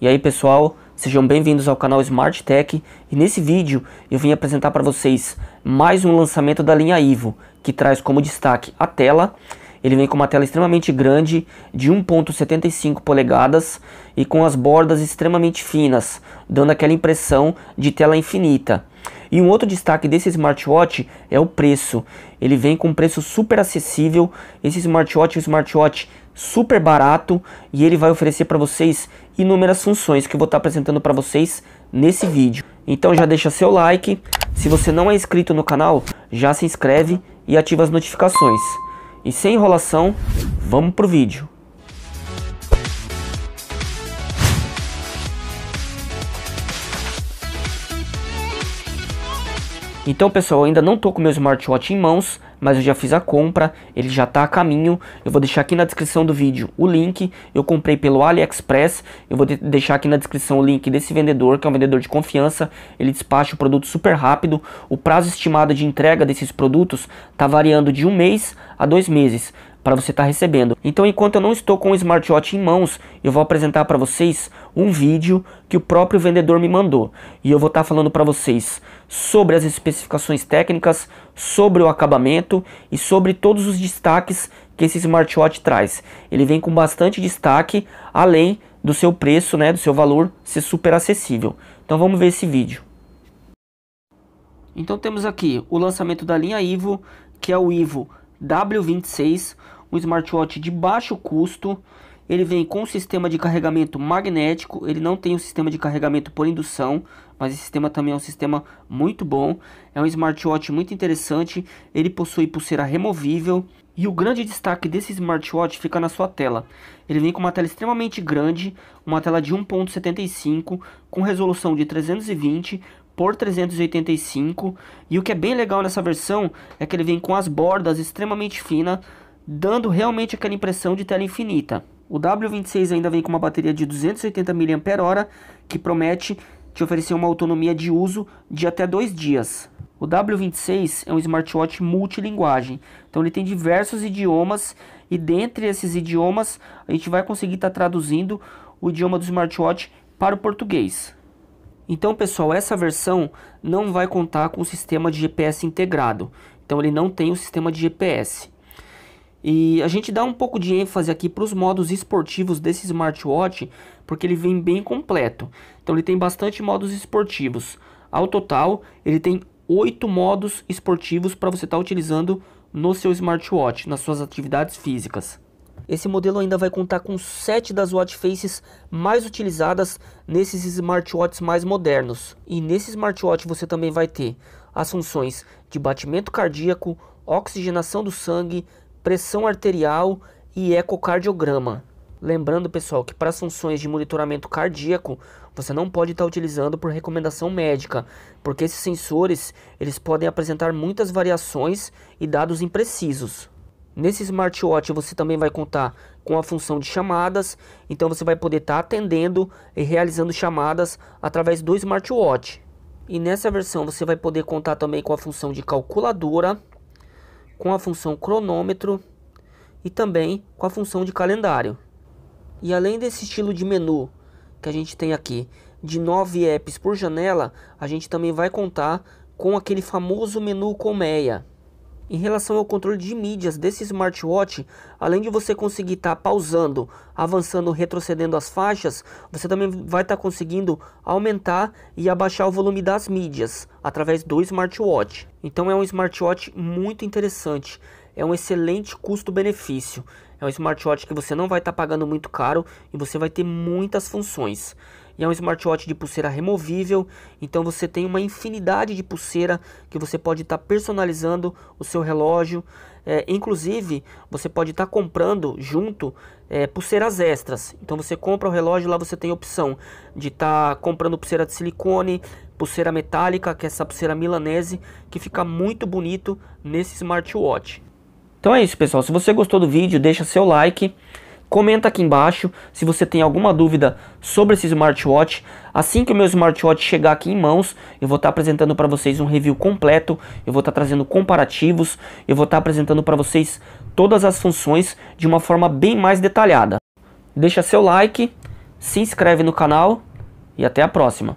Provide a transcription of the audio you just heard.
E aí pessoal, sejam bem-vindos ao canal Smart Tech e nesse vídeo eu vim apresentar para vocês mais um lançamento da linha Ivo, que traz como destaque a tela. Ele vem com uma tela extremamente grande, de 1.75 polegadas e com as bordas extremamente finas, dando aquela impressão de tela infinita. E um outro destaque desse smartwatch é o preço. Ele vem com um preço super acessível. Esse smartwatch é um smartwatch super barato e ele vai oferecer para vocês inúmeras funções que eu vou estar tá apresentando para vocês nesse vídeo. Então já deixa seu like, se você não é inscrito no canal, já se inscreve e ativa as notificações. E sem enrolação, vamos pro vídeo. Então pessoal, eu ainda não estou com meu smartwatch em mãos, mas eu já fiz a compra, ele já está a caminho. Eu vou deixar aqui na descrição do vídeo o link. Eu comprei pelo AliExpress. Eu vou de deixar aqui na descrição o link desse vendedor, que é um vendedor de confiança. Ele despacha o produto super rápido. O prazo estimado de entrega desses produtos está variando de um mês a dois meses para você estar tá recebendo. Então, enquanto eu não estou com o smartwatch em mãos, eu vou apresentar para vocês um vídeo que o próprio vendedor me mandou. E eu vou estar tá falando para vocês sobre as especificações técnicas, sobre o acabamento e sobre todos os destaques que esse smartwatch traz. Ele vem com bastante destaque, além do seu preço, né, do seu valor ser super acessível. Então vamos ver esse vídeo. Então temos aqui o lançamento da linha Ivo, que é o Ivo W26, um smartwatch de baixo custo. Ele vem com sistema de carregamento magnético, ele não tem um sistema de carregamento por indução, mas esse sistema também é um sistema muito bom. É um smartwatch muito interessante, ele possui pulseira removível. E o grande destaque desse smartwatch fica na sua tela. Ele vem com uma tela extremamente grande, uma tela de 1.75, com resolução de 320 por 385 e o que é bem legal nessa versão é que ele vem com as bordas extremamente finas dando realmente aquela impressão de tela infinita. O W26 ainda vem com uma bateria de 280 mAh, que promete te oferecer uma autonomia de uso de até dois dias. O W26 é um smartwatch multilinguagem, então ele tem diversos idiomas e dentre esses idiomas a gente vai conseguir estar tá traduzindo o idioma do smartwatch para o português. Então pessoal, essa versão não vai contar com o sistema de GPS integrado, então ele não tem o sistema de GPS. E a gente dá um pouco de ênfase aqui para os modos esportivos desse smartwatch, porque ele vem bem completo. Então ele tem bastante modos esportivos. Ao total, ele tem oito modos esportivos para você estar tá utilizando no seu smartwatch, nas suas atividades físicas. Esse modelo ainda vai contar com 7 das watch faces mais utilizadas nesses smartwatches mais modernos. E nesse smartwatch você também vai ter as funções de batimento cardíaco, oxigenação do sangue, pressão arterial e ecocardiograma. Lembrando, pessoal, que para as funções de monitoramento cardíaco, você não pode estar utilizando por recomendação médica, porque esses sensores, eles podem apresentar muitas variações e dados imprecisos. Nesse smartwatch você também vai contar com a função de chamadas, então você vai poder estar atendendo e realizando chamadas através do smartwatch. E nessa versão você vai poder contar também com a função de calculadora, com a função cronômetro e também com a função de calendário. E além desse estilo de menu que a gente tem aqui, de 9 apps por janela, a gente também vai contar com aquele famoso menu colmeia. Em relação ao controle de mídias desse smartwatch, além de você conseguir estar tá pausando, avançando, retrocedendo as faixas, você também vai estar tá conseguindo aumentar e abaixar o volume das mídias através do smartwatch. Então é um smartwatch muito interessante, é um excelente custo-benefício. É um smartwatch que você não vai estar tá pagando muito caro e você vai ter muitas funções e é um smartwatch de pulseira removível, então você tem uma infinidade de pulseira que você pode estar tá personalizando o seu relógio. É, inclusive, você pode estar tá comprando junto é, pulseiras extras. Então você compra o relógio, lá você tem a opção de estar tá comprando pulseira de silicone, pulseira metálica, que é essa pulseira milanese, que fica muito bonito nesse smartwatch. Então é isso, pessoal. Se você gostou do vídeo, deixa seu like. Comenta aqui embaixo se você tem alguma dúvida sobre esse smartwatch. Assim que o meu smartwatch chegar aqui em mãos, eu vou estar tá apresentando para vocês um review completo, eu vou estar tá trazendo comparativos, eu vou estar tá apresentando para vocês todas as funções de uma forma bem mais detalhada. Deixa seu like, se inscreve no canal e até a próxima.